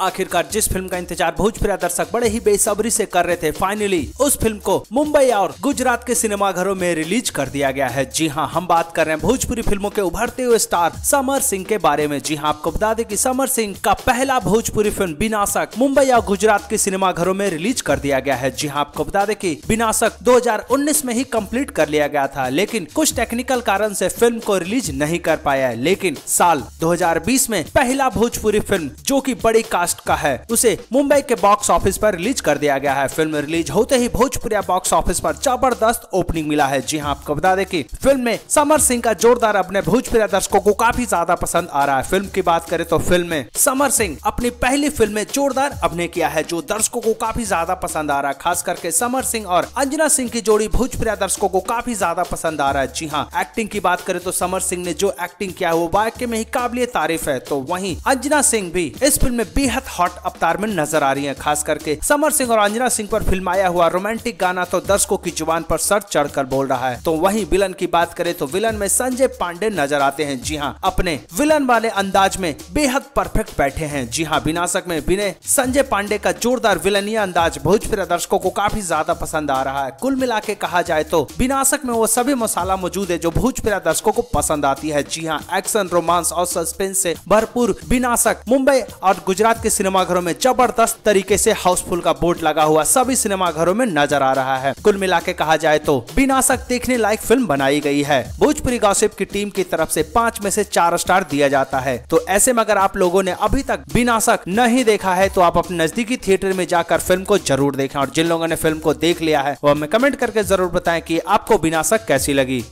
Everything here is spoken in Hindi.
आखिरकार जिस फ़िल्म का इंतज़ार भोजपुरी दर्शक बड़े ही बेसब्री से कर रहे थे फाइनली उस फ़िल्म को मुंबई और गुजरात के सिनेमाघरों में रिलीज़ कर दिया गया है। जी हाँ हम बात कर रहे हैं भोजपुरी फ़िल्मों के उभरते हुए स्टार समर सिंह के बारे में। जी हाँ आपको बता दें कि समर सिंह का पहला भोजपुरी फ़िल्म बिनाशक मुंबई और गुजरात के सिनेमाघरों में रिलीज़ कर दिया गया है। जी हाँ आपको बता दें कि बिनाशक 2019 में ही कंप्लीट कर लिया गया था, लेकिन कुछ टेक्निकल कारण से फ़िल्म को रिलीज़ नहीं कर पाया है। लेकिन साल 2020 में पहला भोजपुरी फ़िल्म जो कि बड़ी कास्ट का है। उसे मुंबई के बॉक्स ऑफ़िस पर रिलीज़ कर दिया गया है। फ़िल्म रिलीज़ होते ही भोजपुरिया बॉक्स ऑफ़िस पर ज़बरदस्त ओपनिंग मिला है। जी हाँ आपको बता दें कि फ़िल्म में समर सिंह का जोरदार अपने भोजपुरिया दर्शकों को काफ़ी ज़्यादा पसंद आ रहा है। फ़िल्म की बात करें तो फ़िल्म में समर सिंह अपनी पहली फ़िल्म में जोरदार अभिनय किया है, जो दर्शकों को काफ़ी ज़्यादा पसंद आ रहा है। खास करके समर सिंह और अंजना सिंह की जोड़ी भोजपुरिया दर्शकों को काफ़ी ज़्यादा पसंद आ रहा है। जी हाँ एक्टिंग की बात करें तो समर सिंह ने जो एक्टिंग किया है, वो वाकई में ही काबिल तारीफ़ है। तो वहीं अंजना सिंह भी इस फ़िल्म में बेहद हॉट अवतार में नज़र आ रही है, खास करके समर सिंह और अंजना सिंह पर फिल्माया हुआ रोमांटिक गाना तो दर्शकों की ज़ुबान पर सर चढ़कर बोल रहा है। तो वहीं विलन की बात करें तो विलन में संजय पांडे नज़र आते हैं। जी हाँ अपने विलन वाले अंदाज में बेहद परफेक्ट बैठे हैं। जी हाँ विनाशक में विनय, संजय पांडे का जोरदार विलनीय अंदाज भोजपुरी दर्शकों को काफ़ी ज़्यादा पसंद आ रहा है। कुल मिला के कहा जाए तो विनाशक में वो सभी मसाला मौजूद है जो भोजपुरी दर्शकों को पसंद आती है। जी हाँ एक्शन रोमांस और सस्पेंस से भरपूर विनाशक मुंबई और गुजरात के सिनेमाघरों में ज़बरदस्त तरीके से हाउसफुल का बोर्ड लगा हुआ सभी सिनेमाघरों में नज़र आ रहा है। कुल मिला के कहा जाए तो विनाशक देखने लायक फ़िल्म बनाई गई है। भोजपुरी गॉसिप की टीम की तरफ़ से पाँच में से चार स्टार दिया जाता है। तो ऐसे में अगर आप लोगों ने अभी तक विनाशक नहीं देखा है तो आप अपने नजदीकी थिएटर में जाकर फ़िल्म को ज़रूर देखें। और जिन लोगों ने फ़िल्म को देख लिया है, वो हमें कमेंट करके ज़रूर बताएँ कि आपको विनाशक कैसी लगी।